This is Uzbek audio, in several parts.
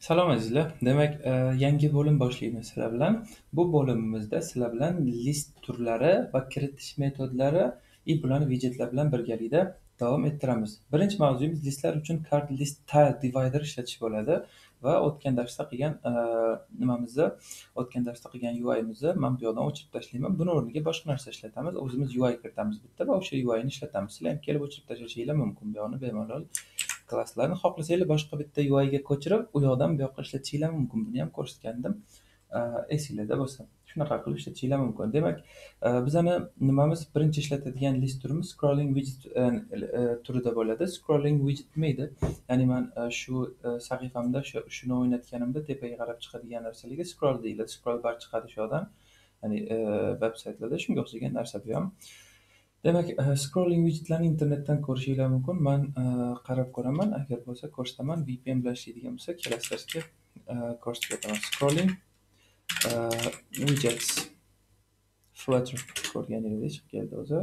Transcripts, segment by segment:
Salom azizlar. Demak, e, yangi bo'lim boshlaymiz sizlar bilan. Bu bo'limimizda sizlar bilan list turlari va kiritish metodlari и bularni widjetlar bilan birgalikda davom ettiramiz. Birinchi mavzuyimiz listlar uchun card list tile divider ishlatish bo'ladi va o'tgan darsda qilgan e, nimamizni, o'tgan darsda qilgan UI'mizni men bu yoqdan o'chirib tashlayman. Buni o'rniga boshqa narsa ishlatamiz. O'zimiz UI kiritamiz bitta va o'sha UI'ni ishlatamiz. Sizlar ham kelib o'chirib tashlashingiz mumkin. Bu yoqni bemalol klasslarni xohlasanglar boshqa bitta UI'ga ko'chirib, u yoqdan bu yoqqa ishlatishinglar mumkin. Buni ham ko'rsatgandim. Esinglarda bo'lsa, shunaqa qilib ishlatishinglar mumkin. Demak, bizani nimamiz birinchi ishlatadigan list turimiz scrolling widget e, e, turida bo'ladi. Scrolling widget nima? Ya'ni men e, shu sahifamda shuni o'ynatganimda tepaga qarab chiqadigan narsalarga scroll deyiladi. Scroll bar chiqadi shu yoqdan. Ya'ni veb saytlarda shunga o'xshagan narsa bu ham. Demak, eh, scrolling widjetlarni internetdan ko'rishinglar mumkin. Men eh, qarab ko'raman. Agar bo'lsa ko'rsataman. VPN bilan ishlaydigan bo'lsa, kelasi darsga eh, ko'rsatib o'taman. Scrolling widgets Flutter ko'rganingizdek chiqib keldi o'zi.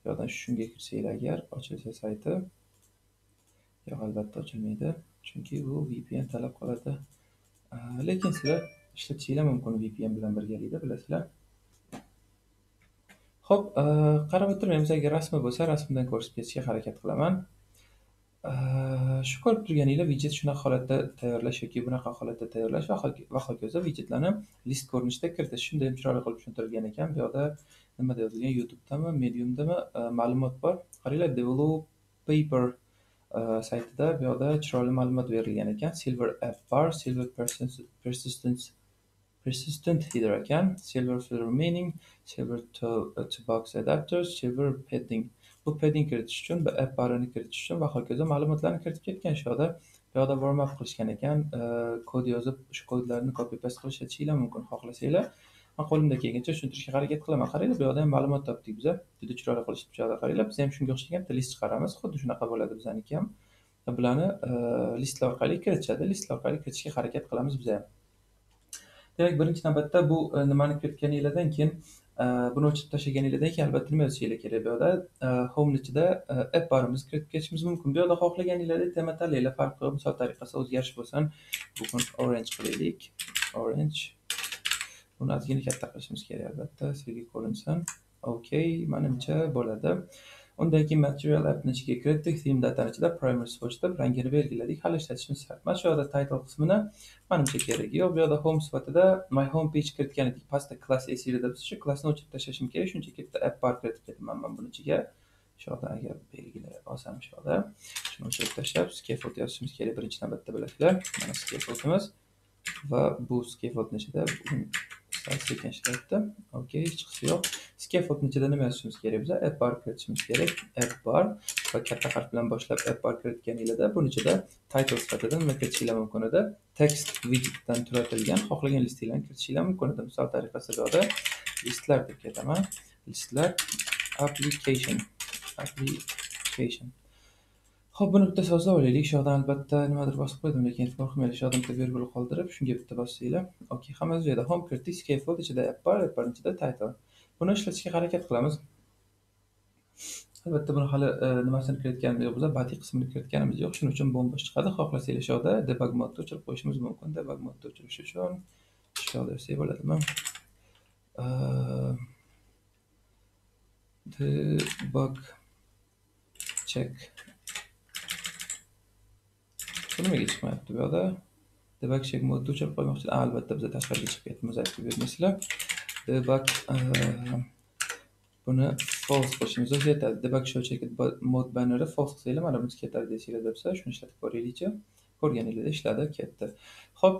Bu yoqdan shunga kirsanglar agar ochilsa sayti, yo'q albatta ochilmaydi, chunki bu VPN talab qiladi. Lekin sizlar ishlatishinglar mumkin VPN bilan birgalikda, bilasizlar. Xo'p, e, qarab o'tirmaymiz. Agar rasmi bo'lsa, rasmdan ko'rsatib ketishga harakat qilaman. E, shu ko'rib turganinglar widjet shunaqa holatda tayyorlash yoki bunaqa holatda tayyorlash va hokazo widgetlarni list ko'rinishida kiritish. Shunday ham chiroyli qilib tushuntirilgan ekan. Bu yoqda nimada yozilgan? YouTube'dami, Medium'dami e, ma'lumot bor. Qaranglar, Develop Paper saytida bu yoqda chiroyli ma'lumot berilgan ekan. Silver App Bar, Silver Persistence persistent header ekan silver filter meaning silver to, uh, to box adapters silver padding. Bu padding kiritish uchun bu app barini kiritish uchun va hokazo ma'lumotlarni kiritib ketgan shu yoqda bu yoqda warm up qilishgan ekan. Uh, kod yozib shu kodlarni copy paste qilib ishlatishinglar mumkin xohlasanglar. Man qo'limdan kelgancha tushuntirishga harakat qilaman. Qaranglar bu yoqda ham ma'lumot topdik biza. Juda chiroyli qilishibdi bu yoqda qaranglar. Biz ham shunga o'xshagan bitta list chiqaramiz. Xuddi shunaqa bo'ladi bizaniki ham. Bularni uh, listlar orqali kiritishadi. Listlar orqali kiritishga harakat qilamiz biz ham. Demak, birinchi navbatda bu e, nimani kiritganinglardan keyin e, buni o'chirib tashlaganinglardan keyin albatta nima yozishinglar kerak bu yoqda homeni home ichida e, app barimizni kiritib ketishimiz mumkin. Bu yoqda xohlaganinglardek tema tanlanglar. Farqi misol tariqasida o'zgarish bo'lsin. Bugun orange qilaylik. Orange. Buni ozgina katta qilishimiz kerak albatta, sizga ko'rinsin. okey menimcha bo'ladi. Undan keyin material appni ichiga kiritdik. Theme datani primary swatch deb rangini belgiladik. Hali ishlatishimiz shart mana Shu yoqda title qismini menimcha keragi yo'q. Bu yoqda home sifatida my home page kiritgan edik. Pastda class esinglarda biz shu klassni o'chirib tashlashim kerak. shuncha katta app bar kiritib ketaman men buni ichiga. Shu yoqda agar belgilay olsam shu yoqda shuni o'chirib tashlab scaffold yozishimiz kerak birinchi navbatda bilasizlar. Mana scaffoldimiz va bu scaffoldni ichida sekin ishlayapti. Okey, hech chiqisi yo'q. Scaffoldni ichida nima yozishimiz kerak biza? App bar kiritishimiz kerak. App bar va katta harf bilan boshlab app bar kiritganinglarda buni ichida title sifatida nima kiritishinglar mumkin edi? Text widgetdan turatilgan xohlagan listinglarni kiritishinglar mumkin edi. Misol tariqasida bu listlar deb ketaman. Listlar application application Xo'p, buni bitta sozda o'ylaylik. Shu yoqdan albatta nimadir bosib qo'ydim, lekin e'tibor qilmaylik. Shu yoqdan bitta virgul qoldirib, shunga bitta bossanglar. Okey, hammasi joyida. Home kiritdik, scaffold ichida app bor, ichida title. Buni ishlatishga harakat qilamiz. Albatta buni hali e, nimasini kiritganimiz yo'q biza, badiiy qismini kiritganimiz yo'q. Shuning uchun bombosh chiqadi. Xohlasanglar shu yoqda debug modda o'chirib qo'yishimiz mumkin. Debug modda o'chirish uchun shu yoqda yozsak bo'ladimi? E, debug check Bu nimaga chiqmayapti bu yoqda? Debug check modni o'chirib qo'ymoqchi. Albatta biza tashqariga chiqib ketdimiz, aytib bermaysizlar. Debug buni false qilishimiz yetadi. Debug show check mod banneri false qilsanglar mana bunisi ketadi deysizlar debsa, shuni ishlatib ko'raylikchi. Ko'rganinglarda ishladi, ketdi. Xo'p,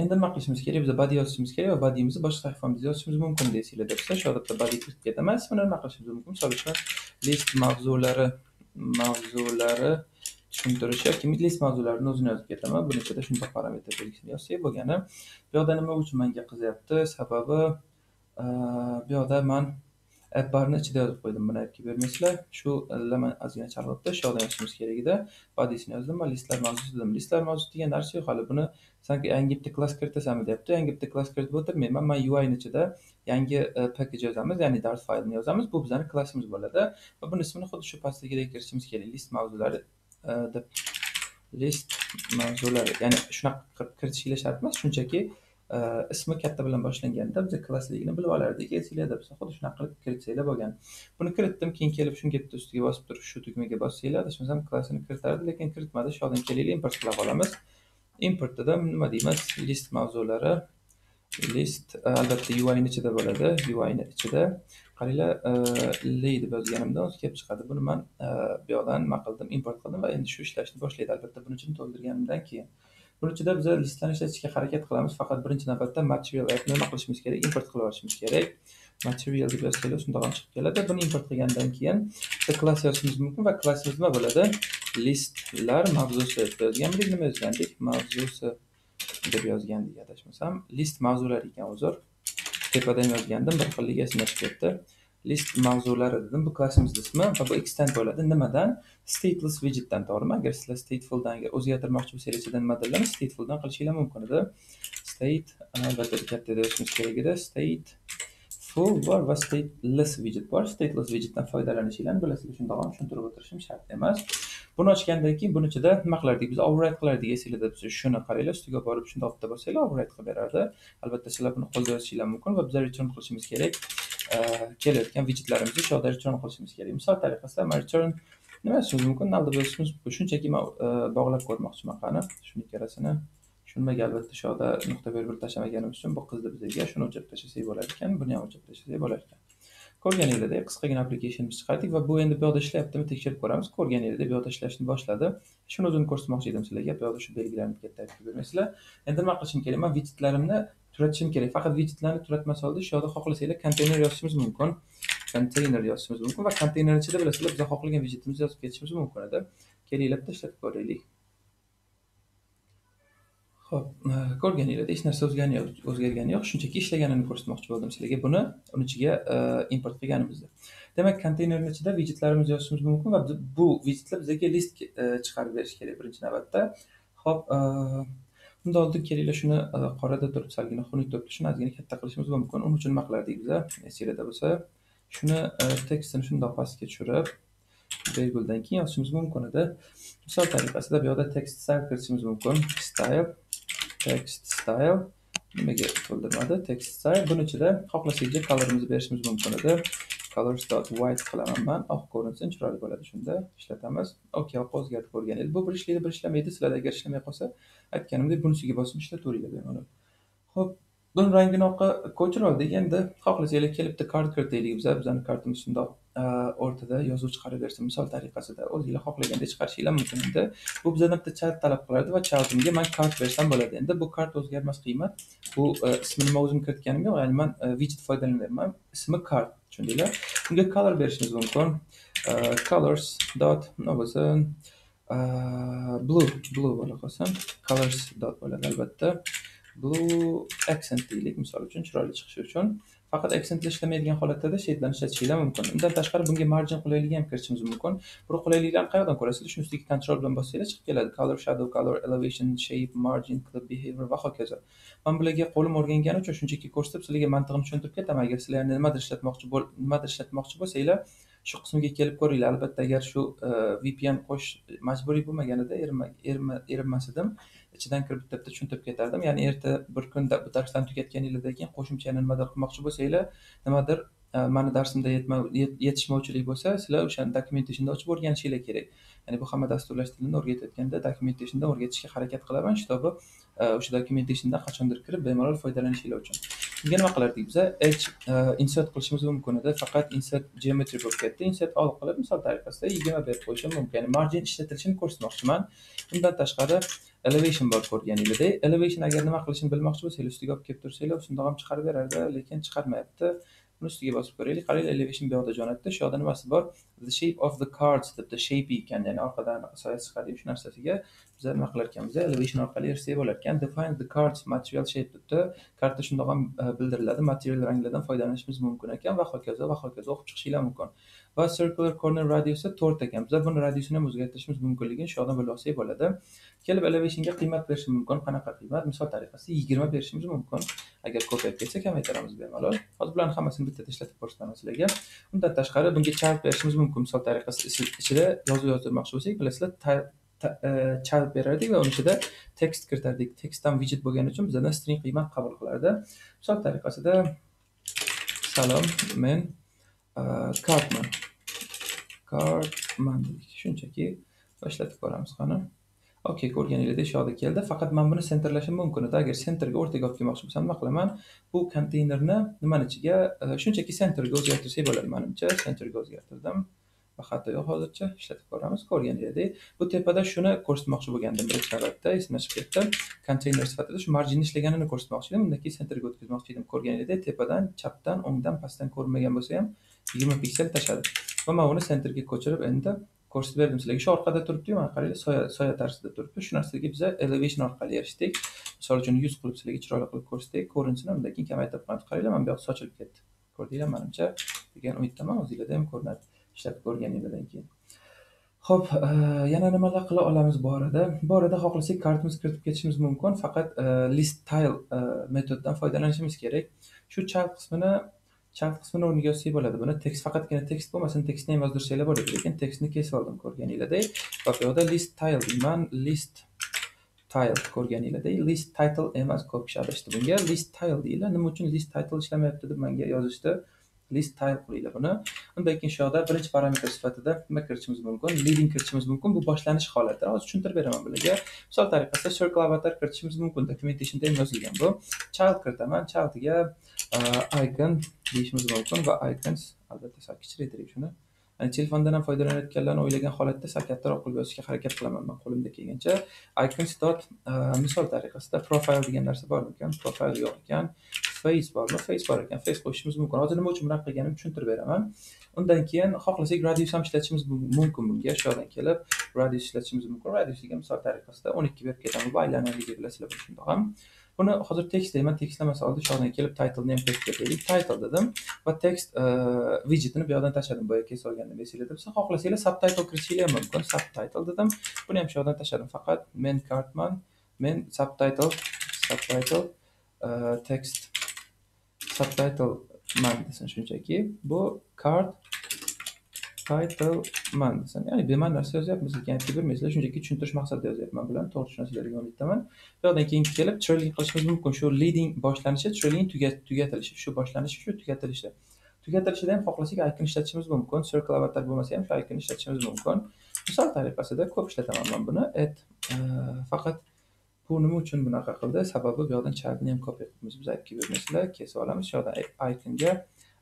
endi nima qilishimiz kerak? Biz body yozishimiz kerak va bodyimizni boshqa sahifamizda yozishimiz mumkin deysizlar debsa, shu yerda body kirib ketaman. Buni nima qilishimiz mumkin? Misol uchun list mavzulari mavzulari tushuntirish yoki midlist mavzularini o'zini yozib ketaman. Buni ichida shunday parametr belgisini yozsak bo'lgani. Bu yoqda nima uchun menga qizyapti? Sababi bu yoqda man app barni ichida yozib qo'ydim. Buni appga bermaysizlar. Shu man ozgina chalg'itdi Shu yoqdan yozishimiz kerak edi. Body'sini yozdim va listlar mavzusi dedim. Listlar mavzusi degan narsa yo'q hali. Buni sanki yangi bitta klass kiritasanmi deyapti. Yangi bitta klass kiritib o'tirmayman. Man uini ichida yangi package yozamiz, ya'ni dars faylini yozamiz. Bu bizning klassimiz bo'ladi va buni ismini xuddi shu pastdagidek kiritishimiz kerak. List mavzulari deb list mavzulari ya'ni shunaqa kiritishinglar shart emas shunchaki ismi katta bilan boshlanganda biza klassligini bilib olardik esinglarda bo'lsa xuddi shunaqa qilib kiritsanglar bo'lgan buni kiritdim keyin kelib shunga bitta ustiga bosib turib shu tugmaga bossanglar adashmasam klassini kiritardi lekin kiritmadi shu yoqdan kelinglar import qilib olamiz import dedim nima deymiz list mavzulari list albatta uini ichida bo'ladi. Uini ichida. Qaranglar e, li deb yozganimdan o'zi kelib chiqadi. Buni man e, bu yoqdan nima qildim import qildim va endi shu ishlashni boshlaydi albatta. Buni ichini to'ldirganimdan keyin. Buni ichida biz listlarni ishlatishga harakat qilamiz. Faqat birinchi navbatda material nima qilishimiz kerak import qilib olishimiz kerak. Material deb yozsanglar shundoq ham chiqib keladi. Buni import qilgandan keyin bitta klass yozishimiz mumkin va klassimiz nima bo'ladi. Listlar mavzusi. Deb yozganmidik nima yozgandik? Mavzusi. Deb yozgandik adashmasam list mavzular ekan uzr tepadan yozgandim bir xilligi esimdan chiqib ketdi? List mavzulari dedim bu klassimizni ismi va bu xdan bo'ladi. Nimadan? Stateless widgetdan to'g'rimi? Agar sizlar statefuldan agar o'zgartirmoqchi bo'lsangiz ichidan modellarni statefuldan qilishinglar mumkin edi. State albatta katta yozishimiz kerak edi. State full bor va stateless widget bor. Stateless widgetdan foydalanishinglarni bilasizlar. Shundoq ham tushuntirib o'tirishim shart emas. Buni ochgandan keyin buni ichida nima qilardik biz? Override qilardik. Esinglarda biz shuni qaranglar ustiga borib shundoq bitta bosanglar override qilib berardi. Albatta sizlar buni qo'lda yozishinglar mumkin va bizlar return qilishimiz kerak. Kelayotgan widjetlarimizni shu yoqda return qilishimiz kerak. Misol tariqasida man return nima yozishimiz mumkin? Nalda deb yozishimiz mumkin? Shunchaki man bog'lab ko'rmoqchiman qani. Shuni ikkalasini tushunmaga albatta shu yoqda nuqta berib tashlamaganimiz uchun bu qizni bizga shuni o'chirib tashlasak bo'lar ekan buni ham o'chirib tashlasak bo'lar ekan. Ko'rganinglarda qisqagina applicationimiz chiqardik va bu endi bu yoqda ishlayaptimi tekshirib ko'ramiz. Ko'rganinglarda bu yoqda ishlashni boshladi. Shuni o'zini ko'rsatmoqchi edim sizlarga. Bu yoqda shu belgilarni katta aytib bermaysizlar. Endi nima qilishim kerak? Man widjetlarimni turatishim kerak. Faqat widjetlarni turatmas holda shu yoqda xohlasanglar konteyner yozishimiz mumkin. Konteyner yozishimiz mumkin va konteyner ichida bilasizlar biz xohlagan widjetimizni yozib ketishimiz mumkin edi. Kelinglarda ishlatib ko'raylik. Xo'p, e, ko'rganinglar hech narsa o'zgargani yo'q o'zgargani yo'q, shunchaki ishlaganini ko'rsatmoqchi bo'ldim sizlarga buni uni ichiga e, import qilganimizda. Demak, konteynerni ichida widjetlarimizni yozishimiz mumkin va bu widjetlar bizga list e, chiqarib berishi kerak birinchi navbatda. Xo'p, undan oldin kelinglar shuni qorada turib salgina xunuk turibdi, shuni ozgina katta qilishimiz mumkin. Uning uchun nima qilardik bizlar? Esinglarda bo'lsa, shuni tekstini shundoq pastga tushirib, virguldan keyin yozishimiz mumkin edi. Misol tariqasida bu yoqda tekst style kiritishimiz mumkin. Style text style. Nimaga to'ldirmadi text style. Buni ichida xohlasak colorimizni berishimiz mumkin edi. Colors dot white qilaman man. Oq ko'rinsin chiroyli bo'ladi shunda. Ishlatamiz. Okey oq o'zgartib ko'rgan edi. Bu bir ishlaydi bir ishlamaydi. Sizlarda agar ishlamay qolsa aytganimdek bunisiga bosib ishlataveringlar bemalol ho'p buni rangini oqqa ko'chirib oldik. Endi xohlasanglar kelibdi bitta kart kiritaylik biza. Bizani kartimiz shundoq E, o'rtada yozuv chiqarib misol tariqasida o'zinglar xohlaganda chiqarishinglar mumkin endi bu bizdan bitta chat talab qilardi va childimga man kart bersam bo'ladi. Endi bu kart o'zgarmas qiymat. Bu e, ismi nima o'zim kiritganim yo'q ya'ni man e, widget foydalanyapman ismi kart tushundinglar unga color berishimiz mumkin. E, colors dot nima bo'lsin? Blue blue bo'la qolsin colors dot bo'ladi albatta. Blue accent deylik misol uchun chiroyli chiqishi uchun faqat accentlar ishlamaydigan holatlarda shadlarni ishlatishinglar mumkin. Undan tashqari bunga margin qulayligi ham kiritishimiz mumkin. Bu qulayliklarni qayerdan ko'rasizlar shuni ustiga control bilan bossanglar chiqib keladi. Color shadow color elevation shape margin clip behavior va hokazo. Man bularga qo'lim o'rgangani uchun shunchaki ko'rsatib sizlarga mantig'ini tushuntirib ketaman. Agar sizlar nimadir ishlatmoqchi bo'l nimadir ishlatmoqchi bo'lsanglar shu qismga kelib ko'ringlar. Albatta agar shu e, vpn qo'shish majburiy bo'lmaganida erinmas edim. Ichidan kirib bitta bitta tushuntirib ketardim. Ya'ni erta bir kun bu darslarni tugatganinglardan keyin qo'shimcha yana nimadir qilmoqchi bo'lsanglar nimadir e, mani darsimda yetishmovchilik bo'lsa sizlar o'sha dokumentationni ochib o'rganishinglar kerak. Ya'ni bu hamma dasturlash tilini o'rgatayotganda dokumentationni o'rgatishga harakat qilaman. Shtobi e, o'sha dokumentationdan qachondir kirib bemalol foydalanishinglar uchun. Bunga nima qilardik biza h e, insert qilishimiz mumkin edi. Faqat insert geometry bo'lib ketdi. Insert olib qilib misol tariqasida yigirma berib qo'yishim mumkin. Ya'ni margin ishlatilishini ko'rsatmoqchiman. Undan tashqari elevation bor ko'rganinglarda elevation agar nima qilishini bilmoqchi bo'lsanglar ustiga olib kelib tursanglar shundoq ham chiqarib berardi lekin chiqarmayapti. Buni ustiga bosib ko'raylik. Qaranglar elevation bu yoqda jo'natdi. Shu yoqda nimasi bor? The shape of the cards debdi shape ekan ya'ni orqadan soyasi chiqadiyu shu narsasiga. Bizlar nima qilar ekanmiz elevation orqali erishsak bo'lar ekan. Define the cards material shape debdi karta shundoq ham e, bildiriladi. Material ranglardan foydalanishimiz mumkin ekan va hokazo va hokazo o'qib chiqishinglar mumkin. Va circular corner radiusi to'rt ekan. Bizlar buni radiusini ham o'zgartirishimiz mumkinligini shu yoqdan bilib olsak bo'ladi. Kelib elevationga qiymat berishimiz mumkin. Qanaqa qiymat? Misol tariqasida yigirma berishimiz mumkin. Agar ko'payib ketsa kamaytiramiz bemalol. Hozir bularni hammasini bittada ishlatib ko'rsataman sizlarga. Undan tashqari bunga chart berishimiz mumkin. Misol tariqasida ichida yozuv yozdirmoqchi bo'lsak bilasizlar e, child berardik va uni ichida text kiritardik. Tekstdan widget bo'lgani uchun bizdan string qiymat qabul qilardi. Misol tariqasida salom men kartman kartman dedik. Shunchaki boshlatib ko'ramiz qani okey ko'rganinglardek shu yoqda keldi. Faqat man buni sentrlashim mumkin edi. Agar sentrga o'rtaga olib kelmoqchi bo'lsam nima qilaman? Bu konteynerni nimani ichiga e, shunchaki sentrga o'zgartirsak bo'ladi manimcha sentrga o'zgartirdim. Va xato yo'q hozircha ishlatib ko'ramiz ko'rganinglardek bu tepada shuni ko'rsatmoqchi bo'lgandim birinchi navbatda esimdan chiqib ketdi. Konteyner sifatida shu marjinni ishlaganini ko'rsatmoqchi edim. Undan keyin sentrga o'tkazmoqchi edim. Ko'rganingizdek tepadan chapdan o'ngdan pastdan ko'rinmagan bo'lsa ham yigirma piksel tashladi. Va man uni sentrga ko'chirib endi ko'rsatib berdim sizlarga. Shu orqada turibdiyu mana qaranglar soya soya tarzida turibdi. Shu narsaga biza elevation orqali erishdik. Misol uchun yuz qilib sizlarga chiroyli qilib ko'rsatdik. Ko'rinishini undan keyin kamaytirib qo'yamiz qaranglar mana bu yoq sochilib ketdi. Ko'rdinglar manimcha degan umiddaman o'zinglarda ham ko'rinadi. Ishlab ko'rganinglardan keyin. Ho'p e, yana nimalar qila olamiz bu orada? Bu orada xohlasak kartamiz kiritib ketishimiz mumkin. Faqat e, list tile e, metoddan foydalanishimiz kerak. Shu child qismini child qismini o'rniga yozsak bo'ladi. Buni tekst faqatgina tekst bo'lmasin tekstni ham yozdirsanglar bo'ladi. Lekin tekstni kesib oldim ko'rganinglardek va bu yoqda list tile deyman list tile ko'rganinglardek list title emas ko'p kishi adashdi bunga list tile deyiladi. Nima uchun list title ishlamayapti deb menga yozishdi. List tile qilinglar buni. Undan keyin shu yoqda birinchi parametr sifatida nima kiritishimiz mumkin? Leading kiritishimiz mumkin. Bu boshlanish holati hozir tushuntirib beraman bularga misol tariqasida circle avatar kiritishimiz mumkin. Documentationda ham yozilgan bu. Child kiritaman. Childga Э, icon deyishimiz mumkin va icons albatta sal kichraytiring shuni telefondan ham foydalanayotganlarni o'ylagan holatda sal kattaroq qilib yozishga harakat qilaman. Man qo'limda kelgancha. Icons dot e, misol tariqasida profile degan narsa bormikan profile yo'q ekan. Face bormi? Face bor ekan. Face qo'shishimiz mumkin. Hozir nima uchun bunaqa qilganimni tushuntirib beraman. Undan keyin xohlasak radius ham ishlatishimiz mumkin bunga. Shu yoqdan kelib radius ishlatishimiz mumkin. Radiusiga misol tariqasida o'n ikki berib ketaman bu aylanaligi bilasizlar shundoq ham. Buni hozir tekst deyman tekstlamasa oldin shu yoqdan kelib title ham qo'yib ketaylik title dedim va text e, widgetini bu yoqdan tashladim. Boyagi kesib esinglarda bo'lsa xohlasanglar subtitle kirishinglar mumkin. Subtitle dedim. Buni ham shu yoqdan tashladim. Faqat men kartman men subtitle subtitle e, text subtitle man desin shunchaki. Bu card title man desin ya'ni beman narsa yozyapmiz lekin aytib bermaysizlar shunchaki tushuntirish maqsadida yozyapman bilan to'g'ri tushunasizlar deb umiddaman. Bu yoqdan keyin kelib trailing qilishimiz mumkin. Shu leading boshlanishi trailing tugatilishi. Shu boshlanishi shu tugatilishi. Tugatilishida ham xohlasak icon ishlatishimiz mumkin. Circle avatar bo'lmasa ham shu icon ishlatishimiz mumkin. Misol tariqasida ko'p ishlataman man buni. Et e, faqat bu nima uchun bunaqa qildi? Sababi bu yoqdan chatni ham kopiya qilibmiz biz aytib bermaysizlar kesib olamiz. Shu yoqdan e, iconga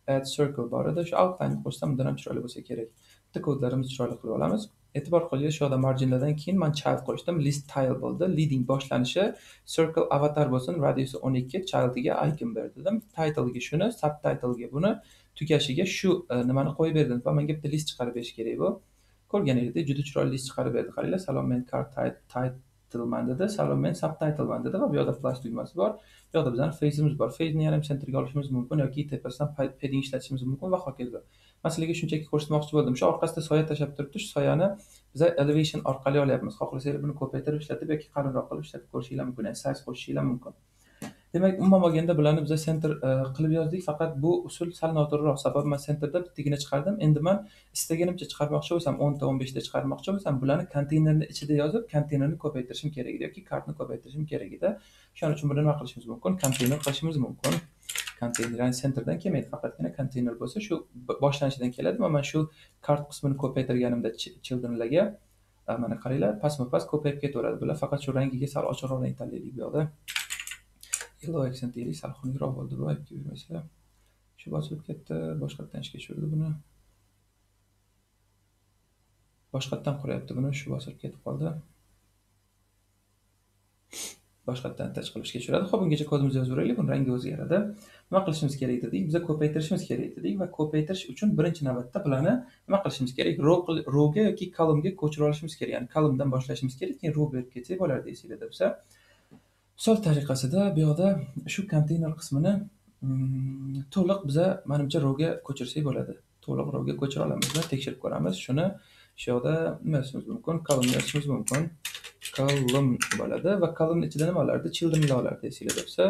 add circle bor edi shu outline qo'shsam bundan ham chiroyli bo'lsa kerak. Bitta kodlarimizni chiroyli qilib olamiz. E'tibor qilinglar shu yoqda marjinlardan keyin man child qo'shdim. List tile bo'ldi. Leading boshlanishi circle avatar bo'lsin. Radiusi o'n ikki childiga icon ber dedim. Titlega shuni subtitlega buni tugashiga shu e, nimani qo'yib berdim va menga bitta list chiqarib berish kerak bu. Ko'rganingizdek juda chiroyli list chiqarib berdi. Qaranglar salom men car titleman dedi salom men subtitle dedi va bu yoqda plus tugmasi bor. Bu yoqda bizani faceimiz bor. Faceni yarim sentrga olishimiz mumkin yoki tepasidan padding ishlatishimiz mumkin va hokazo. Man sizlarga shunchaki ko'rsatmoqchi bo'ldim. Shu orqasida soya tashlab turibdi. Shu soyani biza elevation orqali olyapmiz. Xohlasanglar buni ko'paytirib ishlatib yoki qalinroq qilib ishlatib ko'rishinglar mumkin size qo'shishinglar mumkin. Demak umuman olganda bularni biza center e, qilib yozdik. Faqat bu usul sal noto'g'riroq. Sababi man senterda bittagina chiqardim. Endi man istaganimcha chiqarmoqchi bo'lsam o'nta o'n beshta chiqarmoqchi bo'lsam bularni konteynerni ichida yozib konteynerni ko'paytirishim kerak edi yoki kartni ko'paytirishim kerak edi. Shuning uchun buni nima qilishimiz mumkin? Konteyner qilishimiz mumkin. Konteyner ya'ni senterdan kelmaydi faqatgina konteyner bo'lsa shu boshlanishidan keladi. Va man shu kart qismini ko'paytirganimda childrenlarga mana qaranglar pastma past ko'payib ketaveradi. Bular faqat shu rangiga sal ochiqroq rang tanlaylik bu yoqda. Yellow accent deylik sal xunukroq bo'ldi bu aytib bermaysizlar shu bosilib ketdi boshqatdan ishga tushirdi buni boshqatdan quryapti buni shu bosilib ketib qoldi boshqatdan attach qilib ishga tushiradi ho'p ungacha kodimizni yozaveraylik buni rangi o'zgaradi nima qilishimiz kerak dedik biza ko'paytirishimiz kerak dedik va ko'paytirish uchun birinchi navbatda bularni nima qilishimiz kerak rowga yoki kolumnga ko'chirib olishimiz kerak ya'ni kolumndan boshlashimiz kerak keyin row berib ketsak bo'lardi deysizlar bo'lsa misol tariqasida bu yoqda shu konteyner qismini mm, to'liq biza manimcha rowga ko'chirsak bo'ladi. To'liq rowga ko'chira olamiz tekshirib ko'ramiz. Shuni shu yoqda nima yozishimiz mumkin kolumn yozishimiz mumkin. Kolumn bo'ladi va kolumn ichida nima olardi? Childrenlar olardi esinglarda bo'lsa.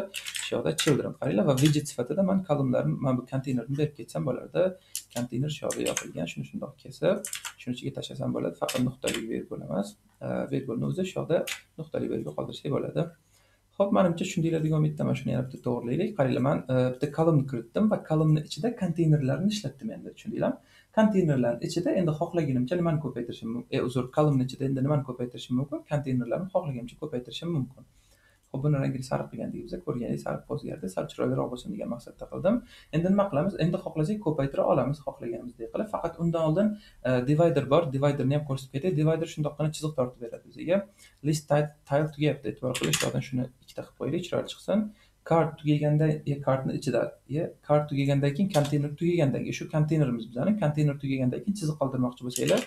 Shu yoqda children qaranglar va widget sifatida man kolumnlarni mana bu konteynerni berib ketsam bo'lardi. Konteyner shu yoqda yopilgan shuni shundoq kesib shuni ichiga tashlasam bo'ladi. Faqat nuqtali vergul emas. Vergulni o'zi shu yoqda nuqtali vergul qoldirsak bo'ladi. Xo'p, menimcha manimcha tushundinglar degan mana shuni yana bitta to'g'rilaylik. qaranglar men e, bitta kolumn kiritdim va kolumnni ichida konteynerlarni ishlatdim endi tushundinglarmi konteynerlarni ichida endi xohlaganimcha nimani ko'paytirishim mumkin e uzr kolumni ichida endi nimani ko'paytirishim mumkin? Konteynerlarni xohlaganimcha ko'paytirishim mumkin. Xo'p, buni rangini sariq qilgandik biz ko'rganingiz sariq o'zgardi. Sal chiroyliroq bo'lsin degan maqsadda qildim. Endi nima qilamiz? Endi xohlasak ko'paytira olamiz xohlaganimizdek qilib faqat undan oldin e, divider bor. Dividerni ham ko'rsatib ketay. Divider shundoqqina chiziq tortib beradi bizga list tile tugayapti e'tibor qilish yoqdan shuni ikkita qilib qo'yaylik chiroyli chiqsin. Kart tugaganda e, kartni ichida e, kart tugagandan keyin konteyner tugagandan keyin shu konteynerimiz bizani konteyner tugagandan keyin chiziq qoldirmoqchi bo'lsanglar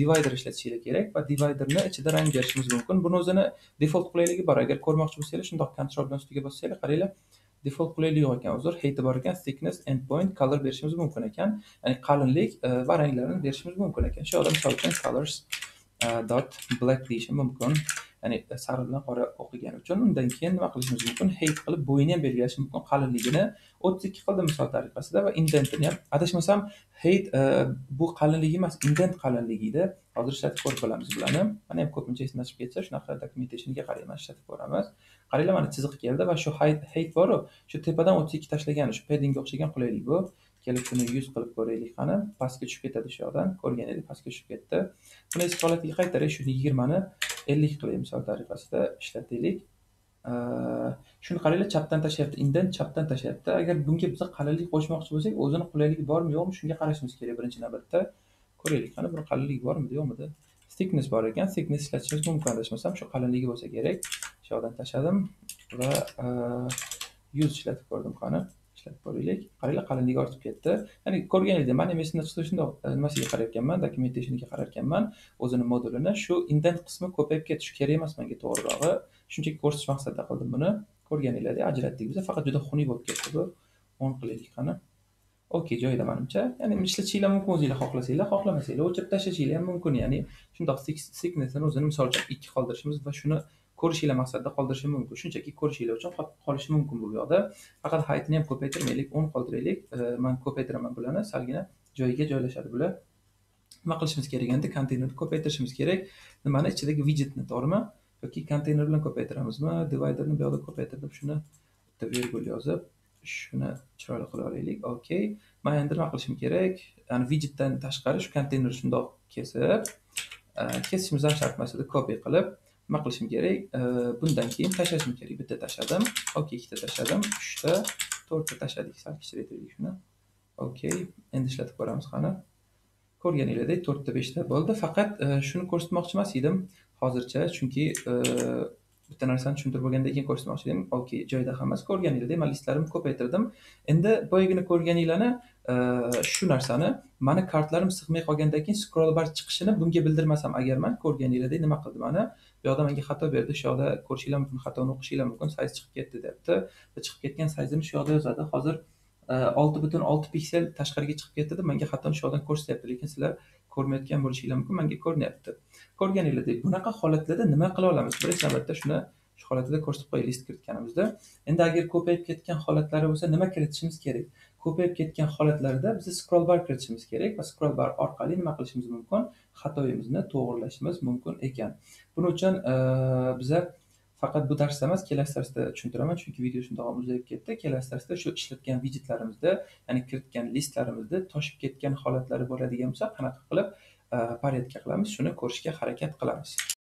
divider ishlatishinglar kerak va dividerni ichida rang berishimiz mumkin. Buni o'zini default qulayligi bor. Agar ko'rmoqchi bo'lsanglar shundoq control bilan ustiga bossanglar qaranglar default qulayligi yo'q ekan. Uzr heyti bor ekan thickness endpoint color berishimiz mumkin ekan. Ya'ni qalinlik e, va ranglarni berishimiz mumkin ekan. Shu yoqda misol uchun colors dot black deyishim mumkin. Ya'ni e, sariq bilan qora o'qigani uchun undan keyin nima qilishimiz mumkin? Height qilib bo'yini ham belgilash mumkin qalinligini o'ttiz ikki qildim misol tariqasida va indentini ham. Adashmasam height e, bu qalinligi emas indent qalinligi edi. Hozir ishlatib ko'rib bilamiz bularni. Mana ham ko'pincha esdan chiqib ketsa shunaqa dokumentationga qarayman ishlatib ko'ramiz. Qaranglar mana chiziq keldi va shu height boru shu tepadan o'ttiz ikki tashlagan shu paddingga o'xshagan qulaylik bu. Kelib shuni yuz qilib ko'raylik qani. Pastga tushib ketadi shu yoqdan. Ko'rgan edik pastga tushib ketdi. Buni eski holatiga qaytarib shuni yigirmani ellik qilib misol tariqasida ishlataylik shuni qaranglar chapdan tashlayapti indent chapdan tashlayapti. Agar bunga biza qalinlik qo'shmoqchi bo'lsak o'zini qulayligi bormi yo'qmi shunga qarashimiz kerak birinchi navbatda. Ko'raylik qani buni qalinlik bormidi yo'qmidi? Thickness bor ekan thickness ishlatishimiz mumkin adashmasam shu qalinligi bo'lsa kerak. Shu yoqdan tashladim va e, yuz ishlatib ko'rdim qani. Ishlab ko'raylik qaranglar qalinligi ortib ketdi. Ya'ni ko'rganingizda man ham esimda chiqdi shundoq e, nimasiga qarayotganman documentationiga qarayotganman. O'zini modulini shu indent qismi ko'payib ketishi kerak emas menga to'g'rirog'i. Shunchaki ko'rsatish maqsadida qildim buni. Ko'rganinglarda ajratdik. Biz faqat juda xunuk bo'lib ketdi bu. O'n qilaylik qani okey joyida manimcha. Ya'ni ishlatishinglar mumkin o'zinglar xohlasanglar xohlamasanglar o'chirib tashlashinglar ham mumkin. Ya'ni shundoq sicknessni o'zini misol uchun ikki qoldirishimiz va shuni ko'rishinglar maqsadida qoldirishim mumkin. Shunchaki ko'rishinglar uchun qolishi mumkin bu yoqda. Faqat haytni ham ko'paytirmaylik o'n qoldiraylik. Man ko'paytiraman bularni salgina joyiga joylashadi bular. Nima qilishimiz kerak endi? Konteynerni ko'paytirishimiz kerak. Nimani? Ichidagi widgetni to'g'rimi yoki konteyner bilan ko'paytiramizmi? Dividerni bu yoqda ko'paytirdim shuni bitta vergul yozib shuni chiroyli qilib olaylik. Okey man endi nima qilishim kerak? Ya'ni widgetdan tashqari shu konteynerni shundoq kesib kesishimiz ham shart emas edi. Copy qilib nima qilishim kerak? Bundan keyin tashlashim kerak. Bitta tashladim. Okey ikkita tashladim. Uchta to'rtta tashladik. Sal kichraytirdik shuni. Okey endi ishlatib ko'ramiz qani. Ko'rganinglardek to'rtta beshta bo'ldi. Faqat e, shuni ko'rsatmoqchi emas edim hozircha. Chunki e, bitta narsani tushuntirib bo'lgandan keyin ko'rsatmoqchi edim. Okey joyida hammasi ko'rganinglardek man listlarimni ko'paytirdim. Endi boyagini ko'rganinglarni e, shu narsani mani kartlarim sig'may qolgandan keyin scroll bar chiqishini bunga bildirmasam agar man ko'rganinglardek nima qildim mana bu yoqda menga xato berdi. Shu yoqda ko'rishinglar mumkin xatoni o'qishinglar mumkin. Sayz chiqib ketdi deyapti va chiqib ketgan sayzini shu yoqda yozadi. Hozir e, olti butun olti piksel tashqariga chiqib ketdi deb menga xatoni shu yoqdan ko'rsatyapti lekin sizlar ko'rmayotgan bo'lishinglar mumkin menga ko'rinyapti. Ko'rganinglardek bunaqa holatlarda nima qila olamiz? Birinchi navbatda shuni shu holatida ko'rsatib qo'yay list kiritganimizda. Endi agar ko'payib ketgan holatlari bo'lsa nima kiritishimiz kerak? Ko'payib ketgan holatlarda biz scroll bar kiritishimiz kerak va scroll bar orqali nima qilishimiz mumkin? Xatoyimizni to'g'irlashimiz mumkin ekan. Buning uchun e, biza faqat bu darsda emas kelasi darsda tushuntiraman chunki video shundoq uzayib ketdi. Kelasi darsda shu ishlatgan widjetlarimizda ya'ni kiritgan listlarimizda toshib ketgan holatlari bo'ladigan bo'lsa qanaqa qilib e, porядка qilamiz shuni ko'rishga harakat qilamiz.